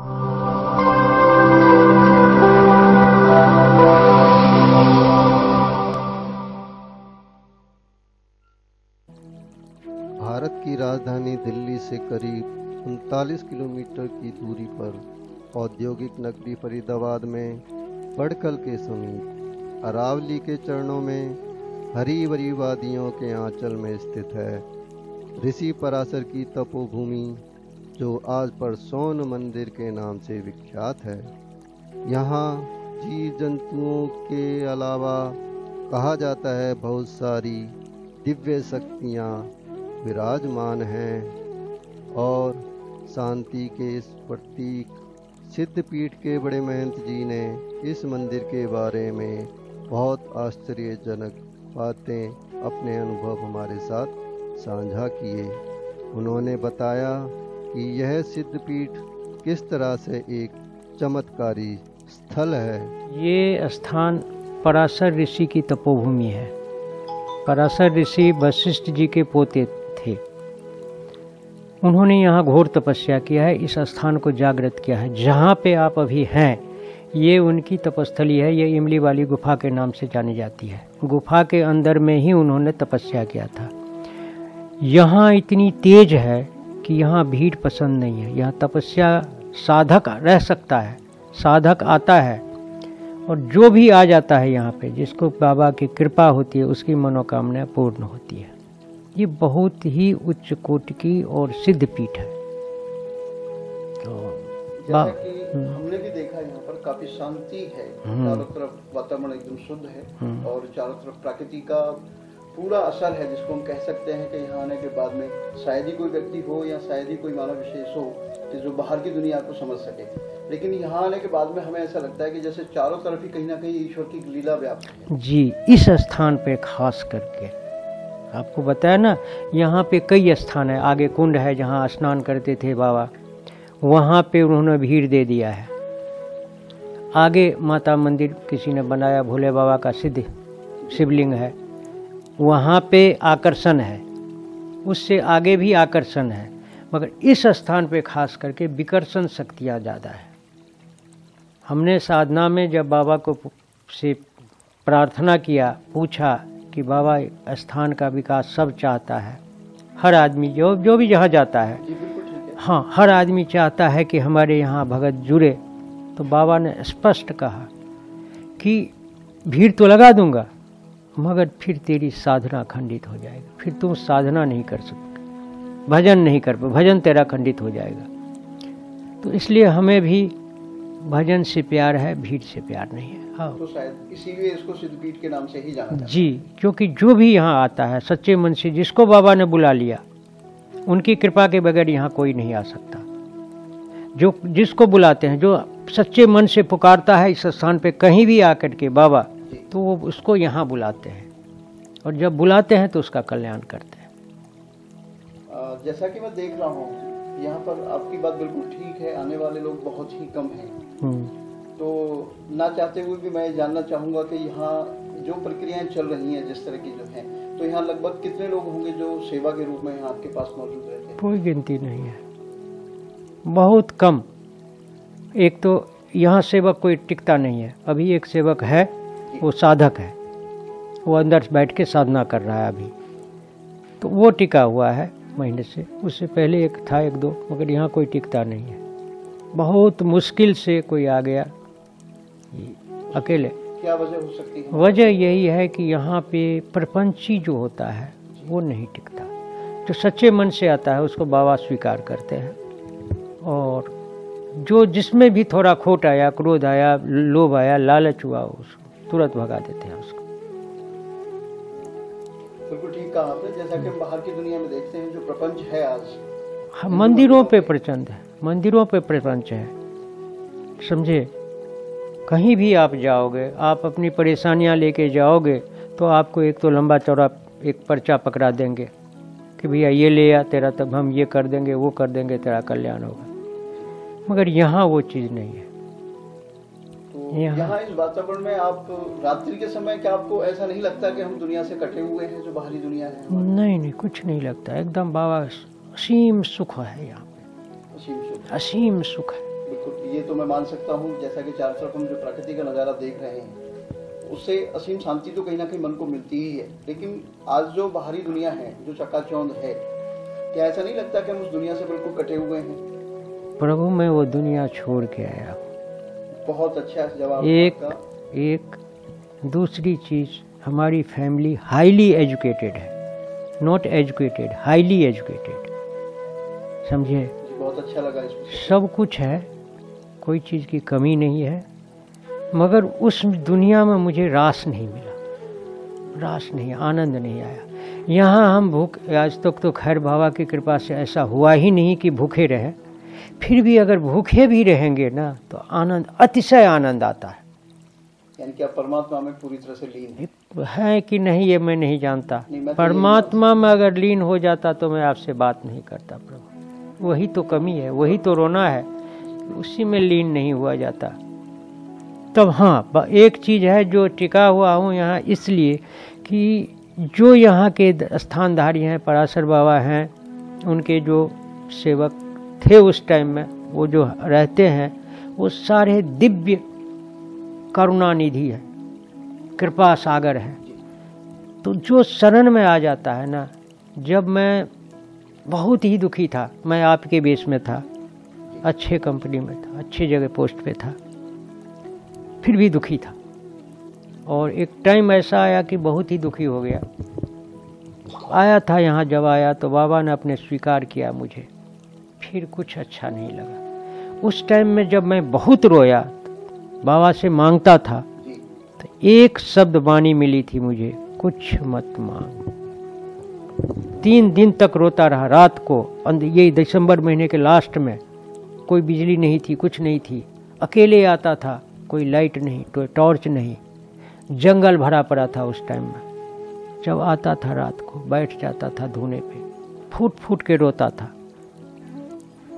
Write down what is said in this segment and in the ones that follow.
भारत की राजधानी दिल्ली से करीब उनतालीस किलोमीटर की दूरी पर औद्योगिक नगरी फरीदाबाद में बड़कल के समीप, अरावली के चरणों में हरी भरी वादियों के आंचल में स्थित है। ऋषि पराशर की तपोभूमि जो आज पर सोन मंदिर के नाम से विख्यात है। यहाँ जीव जंतुओं के अलावा कहा जाता है बहुत सारी दिव्य शक्तियाँ विराजमान हैं और शांति के इस प्रतीक सिद्धपीठ के बड़े महंत जी ने इस मंदिर के बारे में बहुत आश्चर्यजनक बातें अपने अनुभव हमारे साथ साझा किए। उन्होंने बताया कि यह सिद्धपीठ किस तरह से एक चमत्कारी स्थल है? ये स्थान पराशर ऋषि की तपोभूमि है। पराशर ऋषि वशिष्ठ जी के पोते थे। उन्होंने यहाँ घोर तपस्या किया है, इस स्थान को जागृत किया है। जहाँ पे आप अभी हैं, ये उनकी तपस्थली है, ये इमली वाली गुफा के नाम से जानी जाती है। गुफा के अंदर में ही उन्होंने तपस्या किया था। यहाँ इतनी तेज है कि यहाँ भीड़ पसंद नहीं है यहाँ तपस्या साधक रह सकता है साधक आता है और जो भी आ जाता है यहाँ पे जिसको बाबा की कृपा होती है उसकी मनोकामना पूर्ण होती है ये बहुत ही उच्च कोटि की और सिद्ध पीठ है तो हम्म। हमने भी देखा यहाँ पर काफ़ी शांति है हम्म। चारों तरफ़ वातावरण एकदम शुद्ध है हम्म। और चारों तरफ़ प्रकृति का पूरा असर है जिसको हम कह सकते हैं कि यहाँ आने के बाद में शायद ही कोई व्यक्ति हो या शायद ही कोई मानव विशेष हो कि जो बाहर की दुनिया को समझ सके। लेकिन यहाँ आने के बाद में हमें ऐसा लगता है कि जैसे चारों तरफ़ ही कहीं ना कहीं ईश्वर की लीला व्याप्त जी, इस स्थान पे खास करके। आपको बताया ना, यहाँ पे कई स्थान है। आगे कुंड है जहाँ स्नान करते थे बाबा। वहाँ पे उन्होंने भीड़ दे दिया है। आगे माता मंदिर किसी ने बनाया, भोले बाबा का सिद्ध शिवलिंग है। वहाँ पे आकर्षण है। उससे आगे भी आकर्षण है मगर इस स्थान पे खास करके विकर्षण शक्तियाँ ज़्यादा है। हमने साधना में जब बाबा को से प्रार्थना किया पूछा कि बाबा स्थान का विकास सब चाहता है। हर आदमी जो जो भी जहाँ जाता है। है। हाँ हर आदमी चाहता है कि हमारे यहाँ भगत जुड़े। तो बाबा ने स्पष्ट कहा कि भीड़ तो लगा दूँगा मगर फिर तेरी साधना खंडित हो जाएगी। फिर तुम साधना नहीं कर सकते। भजन नहीं कर पा भजन तेरा खंडित हो जाएगा। तो इसलिए हमें भी भजन से प्यार है भीड़ से प्यार नहीं है। हाँ। तो शायद इसीलिए इसको सिद्धपीठ के नाम से ही जाना जाता जी क्योंकि जो भी यहाँ आता है सच्चे मन से जिसको बाबा ने बुला लिया उनकी कृपा के बगैर यहाँ कोई नहीं आ सकता। जो जिसको बुलाते हैं जो सच्चे मन से पुकारता है इस स्थान पे कहीं भी आकर के बाबा। तो वो उसको यहाँ बुलाते हैं। और जब बुलाते हैं तो उसका कल्याण करते हैं। जैसा कि मैं देख रहा हूँ यहाँ पर आपकी बात बिल्कुल ठीक है आने वाले लोग बहुत ही कम हैं। हम्म, तो ना चाहते हुए भी मैं जानना चाहूँगा कि यहाँ जो प्रक्रियाएँ चल रही हैं जिस तरह की जो हैं तो यहाँ लगभग कितने लोग होंगे जो सेवा के रूप में यहाँ आपके पास मौजूद रहते हैं? कोई गिनती नहीं है। बहुत कम। एक तो यहाँ सेवक कोई टिकता नहीं है। अभी एक सेवक है वो साधक है। वो अंदर बैठ के साधना कर रहा है अभी। तो वो टिका हुआ है महीने से। उससे पहले एक था एक दो मगर यहाँ कोई टिकता नहीं है। बहुत मुश्किल से कोई आ गया। अकेले। क्या वजह हो सकती है? वजह यही है कि यहाँ पे प्रपंची जो होता है वो नहीं टिकता। जो सच्चे मन से आता है उसको बाबा स्वीकार करते हैं। और जो जिसमें भी थोड़ा खोट आया क्रोध आया लोभ आया लालच हुआ उसको तुरंत भगा देते हैं उसको। बिल्कुल ठीक कहा आपने जैसा कि बाहर की दुनिया में देखते हैं जो प्रपंच है आज। हाँ, मंदिरों पे प्रचंड है मंदिरों पे प्रपंच है। समझे? कहीं भी आप जाओगे आप अपनी परेशानियाँ लेके जाओगे तो आपको एक तो लंबा चौड़ा एक पर्चा पकड़ा देंगे कि भैया ये ले आ तेरा तब हम ये कर देंगे वो कर देंगे तेरा कल्याण होगा। मगर यहाँ वो चीज़ नहीं है। तो यहाँ- यहाँ इस वातावरण में आप रात्रि के समय क्या आपको ऐसा नहीं लगता कि हम दुनिया से कटे हुए हैं जो बाहरी दुनिया है नहीं नहीं कुछ नहीं लगता। एकदम बाबा असीम सुख है यहाँ पे। असीम सुख असीम सुख है। बिल्कुल ये तो मैं मान सकता हूँ जैसा कि चार तरफ़ हम जो प्रकृति का नज़ारा देख रहे हैं उससे असीम शांति तो कहीं ना कहीं मन को मिलती ही है। लेकिन आज जो बाहरी दुनिया है जो चकाचौंध है क्या ऐसा नहीं लगता कि हम उस दुनिया से बिल्कुल कटे हुए हैं? प्रभु मैं वो दुनिया छोड़ के आया हूँ। बहुत अच्छा जवाब एक आपका। एक दूसरी चीज़ हमारी फैमिली हाईली एजुकेटेड है। नॉट एजुकेटेड हाईली एजुकेटेड समझे? बहुत अच्छा लगा सब कुछ है कोई चीज़ की कमी नहीं है मगर उस दुनिया में मुझे रास नहीं मिला। रास नहीं आनंद नहीं आया। यहाँ हम भूख आज तक तो खैर बाबा की कृपा से ऐसा हुआ ही नहीं कि भूखे रहे। फिर भी अगर भूखे भी रहेंगे ना तो आनंद अतिशय आनंद आता है। यानी कि परमात्मा में पूरी तरह से लीन है। है कि नहीं ये मैं नहीं जानता। नहीं, तो परमात्मा में अगर लीन हो जाता तो मैं आपसे बात नहीं करता प्रभु। वही तो कमी है वही तो रोना है। उसी में लीन नहीं हुआ जाता। तब हाँ एक चीज़ है जो टिका हुआ हूँ यहाँ इसलिए कि जो यहाँ के स्थानधारी हैं पराशर बाबा हैं उनके जो सेवक थे उस टाइम में, वो जो रहते हैं, वो सारे दिव्य करुणानिधि है, कृपा सागर है। तो जो शरण में आ जाता है ना, जब मैं बहुत ही दुखी था, मैं आपके बेस में था, अच्छे कंपनी में था, अच्छी जगह पोस्ट पे था, फिर भी दुखी था। और एक टाइम ऐसा आया कि बहुत ही दुखी हो गया। आया था यहाँ, जब आया तो बाबा ने अपने स्वीकार किया मुझे। फिर कुछ अच्छा नहीं लगा। उस टाइम में जब मैं बहुत रोया बाबा से माँगता था तो एक शब्द वाणी मिली थी मुझे कुछ मत मांग। तीन दिन तक रोता रहा रात को ये दिसंबर महीने के लास्ट में कोई बिजली नहीं थी कुछ नहीं थी। अकेले आता था कोई लाइट नहीं कोई टॉर्च नहीं। जंगल भरा पड़ा था उस टाइम में। जब आता था रात को बैठ जाता था धोने पे फूट फूट के रोता था।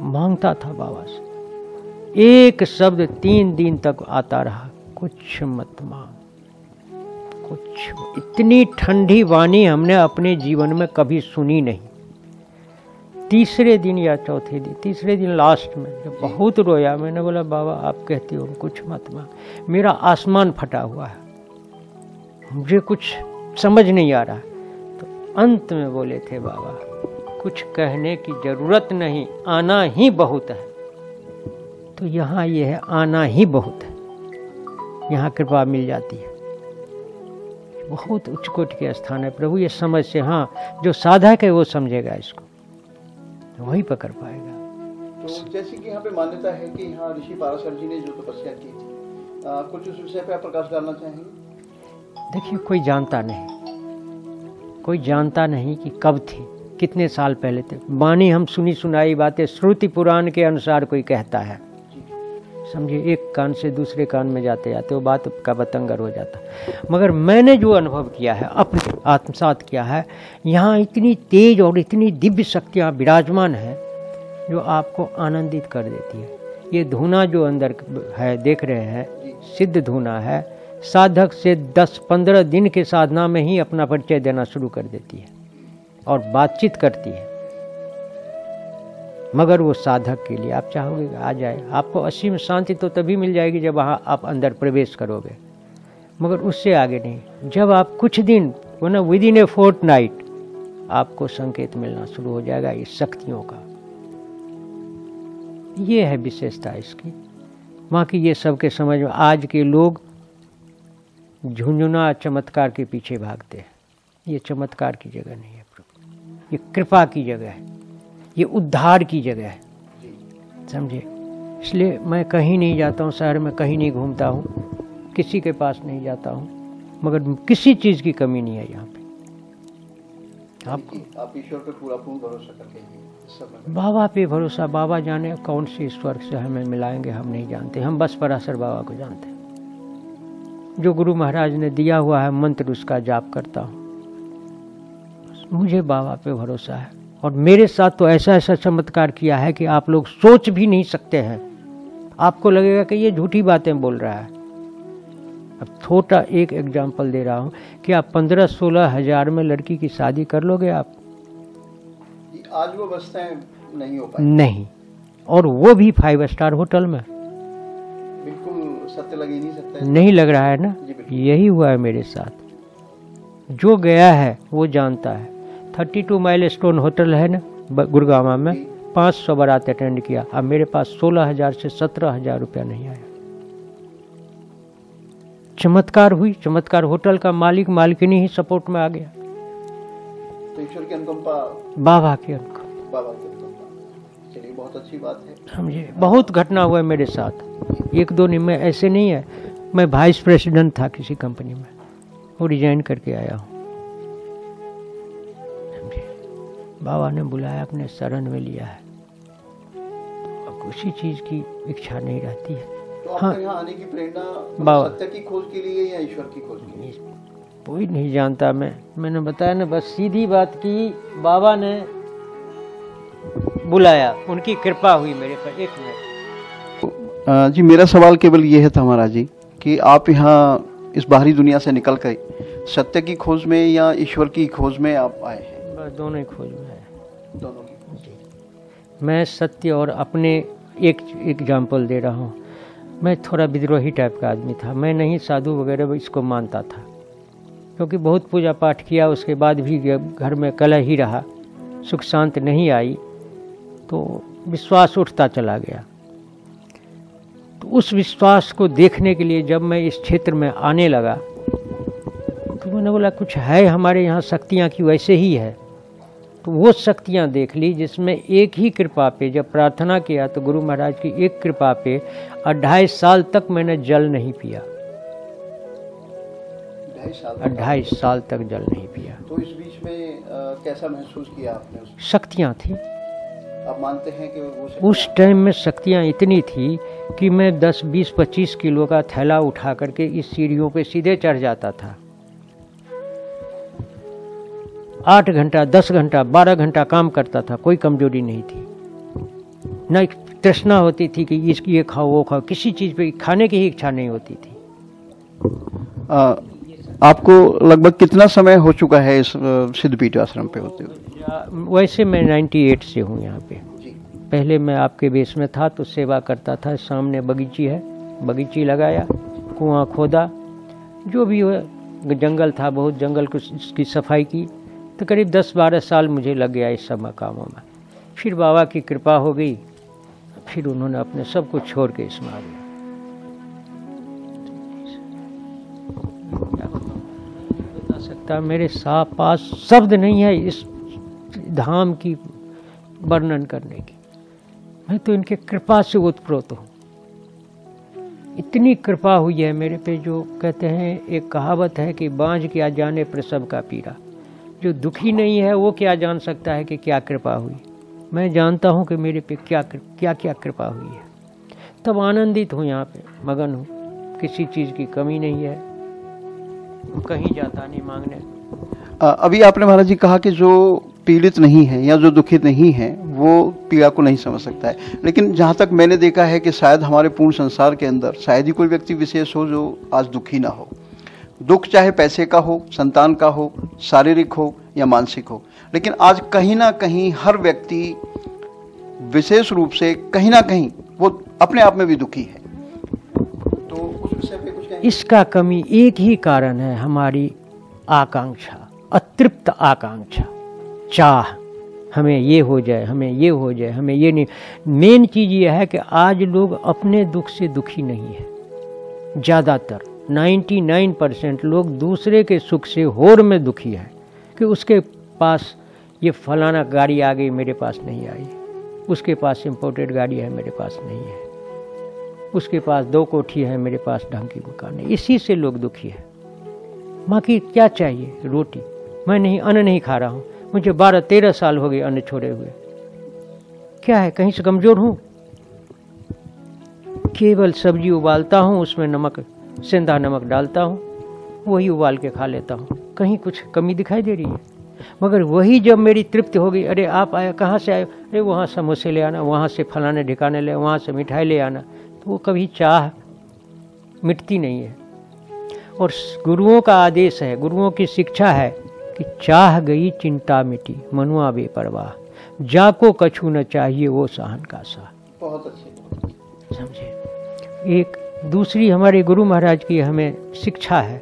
माँगता था बाबा से। एक शब्द तीन दिन तक आता रहा। कुछ मत मांग। कुछ इतनी ठंडी वाणी हमने अपने जीवन में कभी सुनी नहीं। तीसरे दिन या चौथे दिन तीसरे दिन लास्ट में जब बहुत रोया मैंने बोला बाबा आप कहते हो कुछ मत मांग। मेरा आसमान फटा हुआ है। मुझे कुछ समझ नहीं आ रहा। तो अंत में बोले थे बाबा कुछ कहने की ज़रूरत नहीं आना ही बहुत है। तो यहाँ ये है आना ही बहुत है। यहाँ कृपा मिल जाती है। बहुत उच्च कोटि के स्थान है प्रभु ये समझ से हाँ जो साधक है वो समझेगा इसको। वही पकड़ पाएगा। तो जैसे कि यहाँ पे मान्यता है कि यहाँ ऋषि पाराशर जी ने जो तपस्या की थी आ, कुछ उस विषय पे आप प्रकाश डालना चाहेंगे? देखिए कोई जानता नहीं। कोई जानता नहीं कि कब थी। कितने साल पहले थे? वाणी हम सुनी सुनाई बातें श्रुति पुराण के अनुसार कोई कहता है। जी समझिए एक कान से दूसरे कान में जाते जाते वो बात का बतंगर हो जाता। मगर मैंने जो अनुभव किया है, अपने आत्मसात किया है, यहाँ इतनी तेज और इतनी दिव्य शक्तियाँ विराजमान है, जो आपको आनंदित कर देती है। ये धुना जो अंदर है, देख रहे हैं, सिद्ध धुना है, साधक से 10-15 दिन के साधना में ही अपना परिचय देना शुरू कर देती है। और बातचीत करती है। मगर वो साधक के लिए आप चाहोगे आ जाए। आपको असीम शांति तो तभी मिल जाएगी जब आप अंदर प्रवेश करोगे। मगर उससे आगे नहीं। जब आप कुछ दिन ना within a fortnight आपको संकेत मिलना शुरू हो जाएगा इस शक्तियों का। ये है विशेषता इसकी। बाकी ये सबके समझ में आज के लोग झुंझुना चमत्कार के पीछे भागते हैं। ये चमत्कार की जगह नहीं है। ये कृपा की जगह है ये उद्धार की जगह है। समझे? इसलिए मैं कहीं नहीं जाता हूँ शहर में कहीं नहीं घूमता हूँ किसी के पास नहीं जाता हूँ मगर किसी चीज़ की कमी नहीं है यहाँ पे। आप आप ईश्वर पे पूरा पूर्ण भरोसा करते हैं। बाबा पे भरोसा बाबा जाने कौन से ईश्वर से हमें मिलाएँगे हम नहीं जानते। हम बस पराशर बाबा को जानते हैं। जो गुरु महाराज ने दिया हुआ है मंत्र उसका जाप करता हूँ। मुझे बाबा पे भरोसा है। और मेरे साथ तो ऐसा ऐसा चमत्कार किया है कि आप लोग सोच भी नहीं सकते हैं। आपको लगेगा कि ये झूठी बातें बोल रहा है। अब छोटा एक एग्ज़ाम्पल दे रहा हूँ कि आप पंद्रह सोलह हज़ार में लड़की की शादी कर लोगे आप? आज वो अवस्थाएँ नहीं हो पाई। नहीं। और वो भी फाइव स्टार होटल में। बिल्कुल सत्य लग ही नहीं सकता नहीं लग रहा है ना? यही हुआ है मेरे साथ। जो गया है वो जानता है। Thirty two milestone hotel है ना गुड़गावा में। पाँच सौ बारात अटेंड किया। अब मेरे पास सोलह हज़ार से सत्रह हज़ार रुपया नहीं आया। चमत्कार हुई चमत्कार। होटल का मालिक मालकिनी ही सपोर्ट में आ गया। तो ईश्वर की अनुकंपा। बाबा के उनको बाबा की अनुकंपा। चलिए बहुत अच्छी बात है। समझे? बहुत घटना हुआ है मेरे साथ। एक दो नहीं मैं ऐसे नहीं है। मैं वाइस प्रेसिडेंट था किसी कंपनी में। वो रिजाइन करके आया हूँ। बाबा ने बुलाया अपने शरण में लिया है। तो अब उसी चीज़ की इच्छा नहीं रहती है। तो हाँ। आने की प्रेरणा बाबा। सत्य की खोज के लिए या ईश्वर की खोज के लिए? कोई नहीं जानता मैं। मैंने बताया ना बस सीधी बात की बाबा ने बुलाया। उनकी कृपा हुई मेरे पर एक मिनट। जी मेरा सवाल केवल ये है था महाराज जी कि आप यहाँ इस बाहरी दुनिया से निकल कर सत्य की खोज में या ईश्वर की खोज में आप आए हैं? दोनों ही खोज में है। दोनों की मैं सत्य और अपने एक एग्ज़ाम्पल दे रहा हूँ। मैं थोड़ा विद्रोही टाइप का आदमी था। मैं नहीं साधु वगैरह इसको मानता था। क्योंकि बहुत पूजा पाठ किया उसके बाद भी घर में कलह ही रहा सुख शांत नहीं आई तो विश्वास उठता चला गया। तो उस विश्वास को देखने के लिए जब मैं इस क्षेत्र में आने लगा तो मैंने बोला कुछ है हमारे यहाँ शक्तियाँ की वैसे ही है? वो शक्तियाँ देख ली जिसमें एक ही कृपा पे जब प्रार्थना किया तो गुरु महाराज की एक कृपा पे अढ़ाई साल तक मैंने जल नहीं पिया। अढ़ाई साल तक? जल नहीं पिया। तो इस बीच में अ, कैसा महसूस किया आपने शक्तियाँ थी। आप मानते हैं कि वो उस टाइम में शक्तियाँ इतनी थी कि मैं 10 20 25 किलो का थैला उठा करके इस सीढ़ियों पे सीधे चढ़ जाता था। आठ घंटा दस घंटा बारह घंटा काम करता था कोई कमज़ोरी नहीं थी। न तृष्णा होती थी कि इसकी ये खाओ वो खाओ किसी चीज़ पे खाने की ही इच्छा नहीं होती थी। अ, आपको लगभग कितना समय हो चुका है इस सिद्धपीठ आश्रम पे होते हुए? वैसे मैं 98 से हूँ यहाँ पे। पहले मैं आपके बेस में था तो सेवा करता था सामने बगीची है बगीची लगाया कुआँ खोदा जो भी हो जंगल था बहुत जंगल को सफ़ाई की तो करीब 10-12 साल मुझे लग गया इस सब कामों में। फिर बाबा की कृपा हो गई, फिर उन्होंने अपने सब कुछ छोड़ के इसमें आ गया। बता सकता मेरे साथ पास शब्द नहीं है इस धाम की वर्णन करने की। मैं तो इनके कृपा से उत्प्रोत हूँ। इतनी कृपा हुई है मेरे पे जो कहते हैं, एक कहावत है कि बांझ किया जाने प्रसव का पीरा जो दुखी नहीं है, वो क्या जान सकता है कि क्या कृपा हुई? मैं जानता हूँ कि मेरे पे क्या क्या क्या कृपा हुई है। तब आनंदित हूँ यहाँ पे, मगन हूँ। किसी चीज़ की कमी नहीं है। कहीं जाता नहीं मांगने। अभी आपने महाराज जी कहा कि जो पीड़ित नहीं है या जो दुखित नहीं है, वो पीड़ा को नहीं समझ सकता है। लेकिन जहाँ तक मैंने देखा है कि शायद हमारे पूर्ण संसार के अंदर, शायद ही कोई व्यक्ति विशेष हो जो आज दुखी ना हो। दुख चाहे पैसे का हो, संतान का हो, शारीरिक हो या मानसिक हो। लेकिन आज कहीं ना कहीं हर व्यक्ति विशेष रूप से कहीं ना कहीं वो अपने आप में भी दुखी है। तो इसका कमी एक ही कारण है हमारी आकांक्षा, अतृप्त आकांक्षा। चाह, हमें ये हो जाए, हमें ये हो जाए, हमें ये नहीं। मेन चीज़ ये है कि आज लोग अपने दुख से दुखी नहीं है। ज़्यादातर 99 परसेंट लोग दूसरे के सुख से होर में दुखी है कि उसके पास ये फलाना गाड़ी आ गई, मेरे पास नहीं आई। उसके पास इम्पोर्टेड गाड़ी है, मेरे पास नहीं है। उसके पास दो कोठी है, मेरे पास ढंग की मकान नहीं। इसी से लोग दुखी है। माँ की क्या चाहिए? रोटी। मैं नहीं, अन्न नहीं खा रहा हूँ। मुझे बारह, तेरह साल हो गए अन्न छोड़े हुए। क्या है? कहीं से कमज़ोर हूँ? केवल सब्ज़ी उबालता हूँ, उसमें नमक सेंधा नमक डालता हूँ वही उबाल के खा लेता हूँ। कहीं कुछ कमी दिखाई दे रही है? मगर वही जब मेरी तृप्ति हो गई अरे आप आए कहाँ से आए? अरे वहाँ समोसे ले आना वहाँ से फलाने ढिकाने ले वहाँ से मिठाई ले आना। तो वो कभी चाह मिटती नहीं है। और गुरुओं का आदेश है गुरुओं की शिक्षा है कि चाह गई चिंता मिटी मनुआ बेपरवाह। जाको कछु न चाहिए वो सहन का सा बहुत अच्छे। समझे? एक दूसरी हमारे गुरु महाराज की हमें शिक्षा है।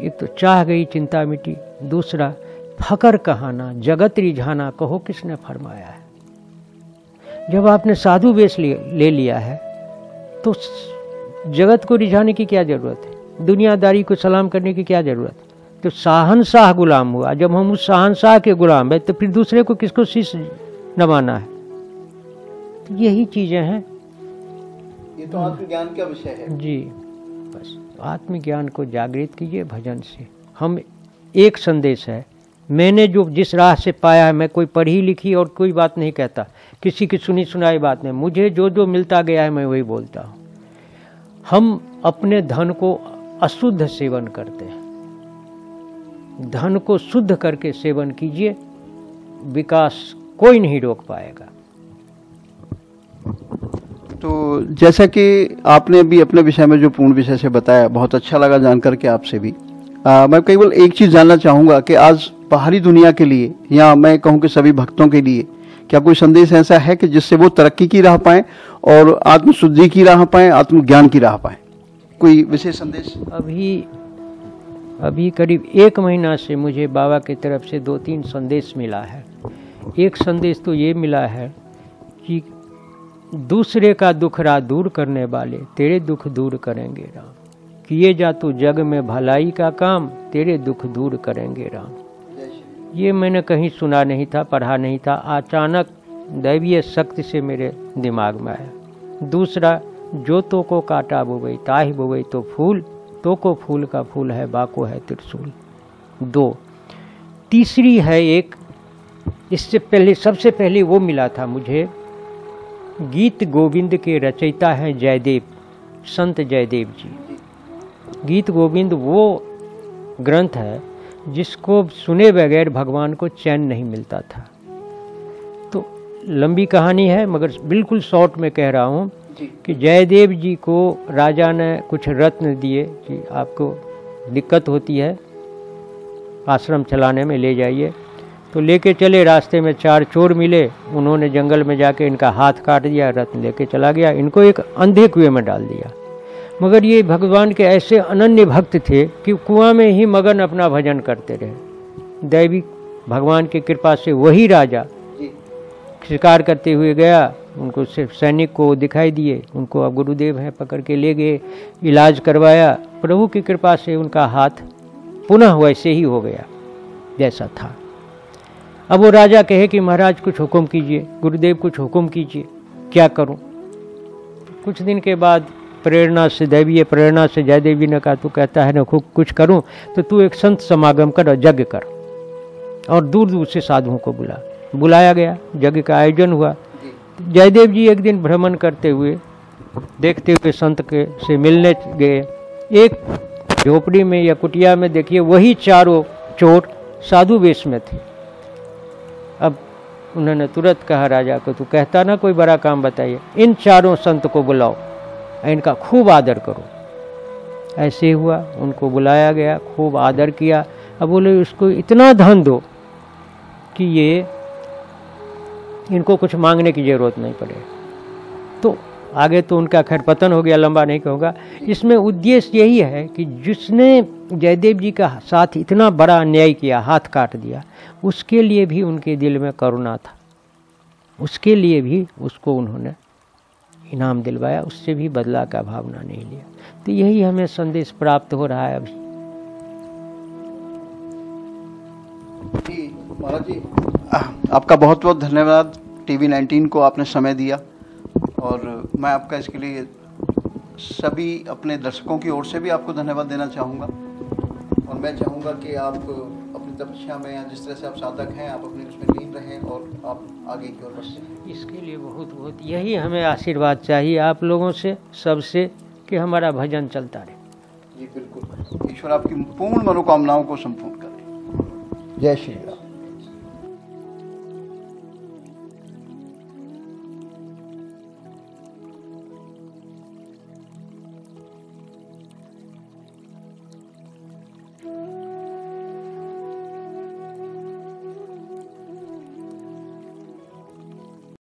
एक तो चाह गई चिंता मिटी। दूसरा फकर कहाना जगत रिझाना कहो किसने फरमाया है? जब आपने साधु वेश ले, लिया है तो जगत को रिझाने की क्या ज़रूरत है? दुनियादारी को सलाम करने की क्या ज़रूरत है? तो शाहनशाह गुलाम हुआ। जब हम उस शाहनशाह के गुलाम है तो फिर दूसरे को किसको शीश नवाना है? तो यही चीज़ें हैं। ये तो आत्मज्ञान का विषय है। जी। बस, आत्मज्ञान को जागृत कीजिए भजन से। हम एक संदेश है। मैंने जो जिस राह से पाया है, मैं कोई पढ़ी लिखी और कोई बात नहीं कहता। किसी की सुनी सुनाई बात नहीं। मुझे जो जो मिलता गया है, मैं वही बोलता हूँ। हम अपने धन को अशुद्ध सेवन करते हैं। धन को शुद्ध करके सेवन कीजिए। विकास कोई नहीं रोक पाएगा। तो जैसा कि आपने भी अपने विषय में जो पूर्ण विषय से बताया बहुत अच्छा लगा जानकर के आपसे भी। आ, मैं केवल एक चीज़ जानना चाहूँगा कि आज बाहरी दुनिया के लिए या मैं कहूँ कि सभी भक्तों के लिए क्या कोई संदेश ऐसा है कि जिससे वो तरक्की की राह पाए और आत्मशुद्धि की राह पाए आत्मज्ञान की राह पाए? कोई विशेष संदेश? अभी अभी करीब एक महीना से मुझे बाबा की तरफ़ से दो तीन संदेश मिला है। एक संदेश तो ये मिला है कि दूसरे का दुख रा दूर करने वाले, तेरे दुख दूर करेंगे राम। किए जा तू जग में भलाई का काम, तेरे दुख दूर करेंगे राम। ये मैंने कहीं सुना नहीं था, पढ़ा नहीं था। अचानक दैवीय शक्ति से मेरे दिमाग में आया। दूसरा, जो तो को काटा बुबई ताही बुबई तो फूल तो को फूल का फूल है, बाको है त्रिशूल। दो, तीसरी है एक, इससे पहले, सबसे पहले वो मिला था मुझे गीत गोविंद के रचयिता हैं जयदेव संत जयदेव जी। गीत गोविंद वो ग्रंथ है जिसको सुने बगैर भगवान को चैन नहीं मिलता था। तो लंबी कहानी है मगर बिल्कुल शॉर्ट में कह रहा हूँ कि जयदेव जी को राजा ने कुछ रत्न दिए कि आपको दिक्कत होती है आश्रम चलाने में ले जाइए। तो लेके चले रास्ते में चार चोर मिले। उन्होंने जंगल में जाके इनका हाथ काट दिया रत्न लेके चला गया। इनको एक अंधे कुएँ में डाल दिया। मगर ये भगवान के ऐसे अनन्य भक्त थे कि कुआँ में ही मगन अपना भजन करते रहे। दैवी भगवान की कृपा से वही राजा शिकार करते हुए गया। उनको सिर्फ़ सैनिक को दिखाई दिए। उनको अब गुरुदेव हैं पकड़ के ले गए इलाज करवाया। प्रभु की कृपा से उनका हाथ पुनः वैसे ही हो गया जैसा था। अब वो राजा कहे कि महाराज, कुछ हुक्म कीजिए, गुरुदेव कुछ हुक्म कीजिए, क्या करूँ? कुछ दिन के बाद प्रेरणा से दैवीय, प्रेरणा से जयदेव ने कहा, तू कहता है ना कुछ करूँ तो तू एक संत समागम कर और यज्ञ कर। और दूर दूर से साधुओं को बुला। बुलाया गया, यज्ञ का आयोजन हुआ। जयदेव जी एक दिन भ्रमण करते हुए, देखते हुए संत के, से मिलने गए। एक झोपड़ी में या कुटिया में देखिए, वही चारों चोट साधु वेश में थे। अब उन्होंने तुरंत कहा, राजा को तू कहता ना कोई बड़ा काम बताइए। इन चारों संत को बुलाओ इनका खूब आदर करो। ऐसे हुआ, उनको बुलाया गया, खूब आदर किया। अब बोले, उसको इतना धन दो कि ये इनको कुछ मांगने की ज़रूरत नहीं पड़े। तो आगे तो उनका खैर पतन हो गया, लंबा नहीं कहूँगा। इसमें उद्देश्य यही है कि जिसने जयदेव जी का साथ इतना बड़ा अन्याय किया, हाथ काट दिया, उसके लिए भी उनके दिल में करुणा था। उसके लिए भी उसको उन्होंने इनाम दिलवाया, उससे भी बदला का भावना नहीं लिया। तो यही हमें संदेश प्राप्त हो रहा है अभी। महाराज जी, आपका बहुत बहुत धन्यवाद। टीवी 19 को आपने समय दिया। और मैं आपका इसके लिए सभी अपने दर्शकों की ओर से भी आपको धन्यवाद देना चाहूँगा। और मैं चाहूँगा कि आप अपनी तपस्या में या जिस तरह से आप साधक हैं आप अपने उसमें लीन रहें और आप आगे की ओर बढ़ें इसके लिए बहुत बहुत यही हमें आशीर्वाद चाहिए आप लोगों से सबसे कि हमारा भजन चलता रहे। जी बिल्कुल। ईश्वर आपकी पूर्ण मनोकामनाओं को संपूर्ण करें। जय श्री राम।